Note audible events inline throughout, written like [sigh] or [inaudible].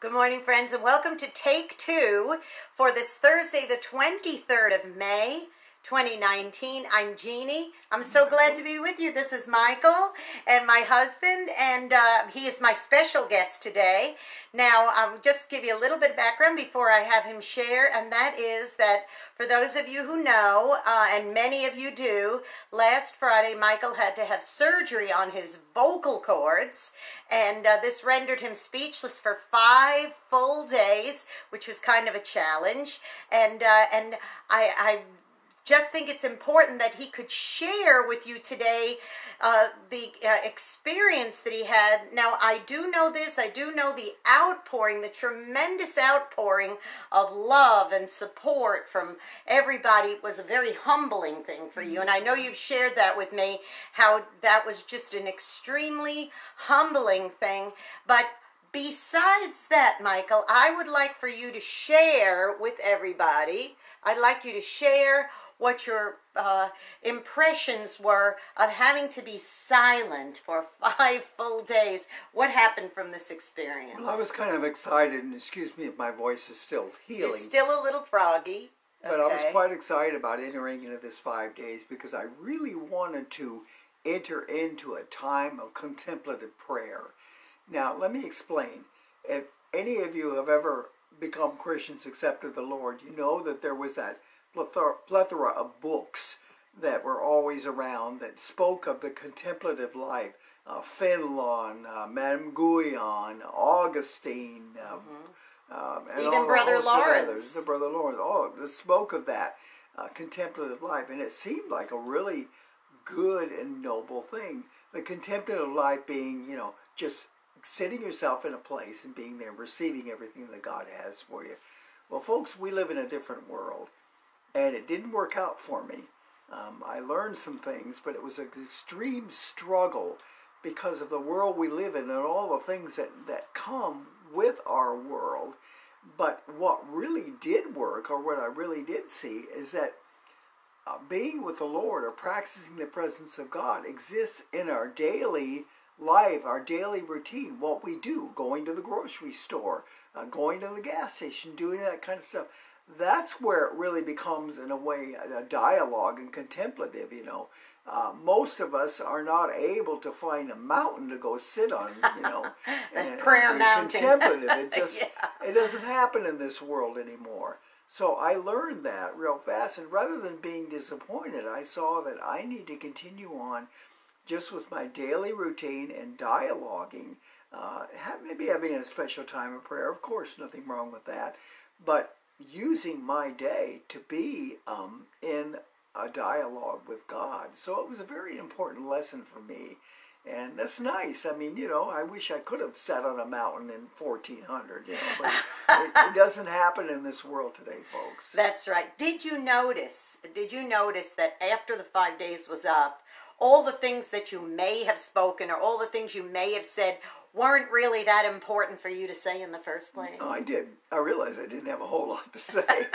Good morning, friends, and welcome to Take Two for this Thursday, the 23rd of May, 2019. I'm Jeanne. I'm so glad to be with you. This is Michael and my husband, and uh, he is my special guest today. Now, I'll just give you a little bit of background before I have him share, and that is that for those of you who know, uh, and many of you do, last Friday Michael had to have surgery on his vocal cords, and uh, this rendered him speechless for five full days, which was kind of a challenge. And uh, and I, I just think it's important that he could share with you today uh, the uh, experience that he had. Now, I do know this, I do know the outpouring, the tremendous outpouring of love and support from everybody was a very humbling thing for you. And I know you've shared that with me, how that was just an extremely humbling thing. But besides that, Michael, I would like for you to share with everybody. I'd like you to share what your uh, impressions were of having to be silent for [laughs] five full days. What happened from this experience? Well, I was kind of excited, and excuse me if my voice is still healing. You're still a little froggy. But okay. I was quite excited about entering into this five days because I really wanted to enter into a time of contemplative prayer. Now, let me explain. If any of you have ever become Christians, accepted the Lord, you know that there was that plethora of books that were always around that spoke of the contemplative life. Uh, Fenelon, uh, Madame Guyon, Augustine, uh, mm-hmm. um, even Brother Lawrence. the Brother Lawrence, all the spoke of that uh, contemplative life, and it seemed like a really good and noble thing. The contemplative life being, you know, just sitting yourself in a place and being there, receiving everything that God has for you. Well, folks, we live in a different world and it didn't work out for me. Um, I learned some things, but it was an extreme struggle because of the world we live in and all the things that, that come with our world. But what really did work, or what I really did see, is that uh, being with the Lord or practicing the presence of God exists in our daily life, our daily routine, what we do, going to the grocery store, uh, going to the gas station, doing that kind of stuff that's where it really becomes, in a way, a dialogue and contemplative, you know. Uh, most of us are not able to find a mountain to go sit on, you know, [laughs] and, prayer and mountain. contemplative. It [laughs] just yeah. it doesn't happen in this world anymore. So I learned that real fast, and rather than being disappointed, I saw that I need to continue on just with my daily routine and dialoguing. Uh, maybe having a special time of prayer, of course, nothing wrong with that, but using my day to be um, in a dialogue with God. So it was a very important lesson for me. And that's nice. I mean, you know, I wish I could have sat on a mountain in 1400, you know, but [laughs] it, it, doesn't happen in this world today, folks. That's right. Did you notice, did you notice that after the five days was up, all the things that you may have spoken or all the things you may have said weren't really that important for you to say in the first place. Oh, I did. I realized I didn't have a whole lot to say. [laughs]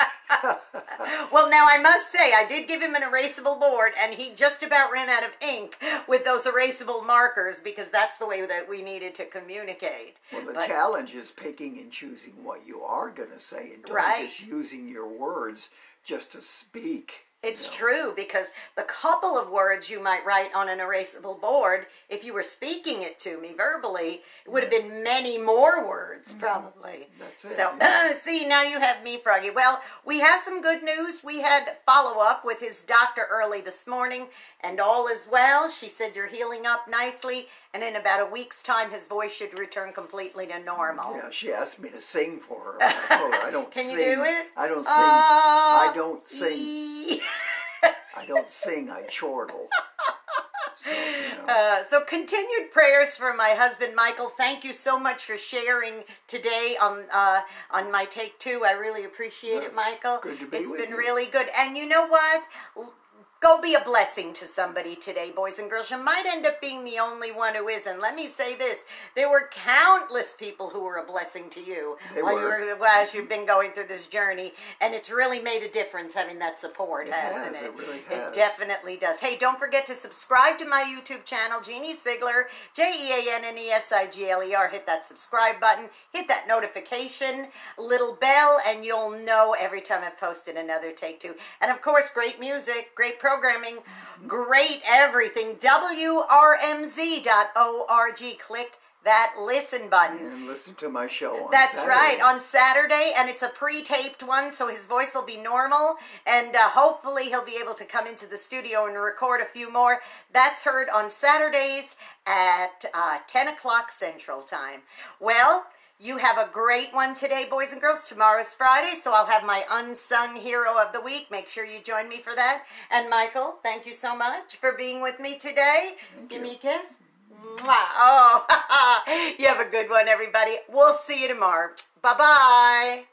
well, now I must say, I did give him an erasable board, and he just about ran out of ink with those erasable markers because that's the way that we needed to communicate. Well, the but, challenge is picking and choosing what you are going to say and don't right. just using your words just to speak. It's no. true because the couple of words you might write on an erasable board, if you were speaking it to me verbally, it would have been many more words mm-hmm. probably. That's it. So, uh, see, now you have me, Froggy. Well, we have some good news. We had follow up with his doctor early this morning, and all is well. She said you're healing up nicely, and in about a week's time, his voice should return completely to normal. Yeah, she asked me to sing for her. I told her I don't [laughs] Can sing. you do it? I don't sing. Uh, I don't sing. [laughs] I don't sing. I chortle. [laughs] So, you know. uh, so, continued prayers for my husband Michael. Thank you so much for sharing today on uh, on my take two. I really appreciate it, Michael. Good to be It's with been you. really good. And you know what? Go be a blessing to somebody today, boys and girls. You might end up being the only one who isn't. Let me say this: there were countless people who were a blessing to you They while were. you were as you've mm-hmm. been going through this journey, and it's really made a difference having that support, It hasn't has, it? it really It definitely does. Hey, don't forget to subscribe to my YouTube channel, Jeanne Sigler, J E A N N E S I G L E R. Hit that subscribe button, hit that notification little bell, and you'll know every time I've posted another Take Two. And of course, great music, great programming, great everything. WRMZ.org. Click that listen button. And listen to my show on That's Saturday. right, on Saturday, and it's a pre-taped one, so his voice will be normal, and uh, hopefully he'll be able to come into the studio and record a few more. That's heard on Saturdays at uh, 10 o'clock Central Time. Well, you have a great one today, boys and girls. Tomorrow's Friday, so I'll have my unsung hero of the week. Make sure you join me for that. And Michael, thank you so much for being with me today. Give you. me a kiss. Mwah. Oh, [laughs] you have a good one, everybody. We'll see you tomorrow. Bye bye.